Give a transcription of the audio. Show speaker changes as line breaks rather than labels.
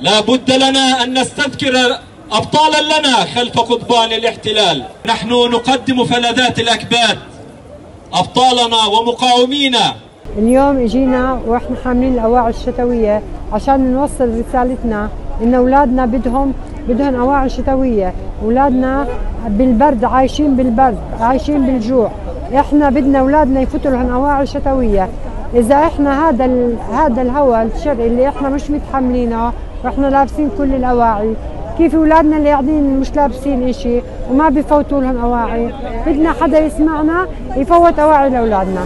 لا بد لنا أن نستذكر أبطالا لنا خلف قضبان الاحتلال. نحن نقدم فلذات الأكباد. أبطالنا ومقاومينا.
اليوم اجينا وإحنا حاملين الأواعي الشتوية عشان نوصل رسالتنا إن أولادنا بدهم بدهم أواعي شتوية. أولادنا بالبرد عايشين بالبرد عايشين بالجوع. إحنا بدنا أولادنا يفوتوا لهم أواعي شتوية. إذا إحنا هذا. هذا الهواء الشرقي اللي إحنا مش متحملينه وإحنا لابسين كل الأواعي. كيف اولادنا اللي قاعدين مش لابسين إشي وما بفوتوا لهم أواعي. بدنا حدا يسمعنا يفوت أواعي لأولادنا.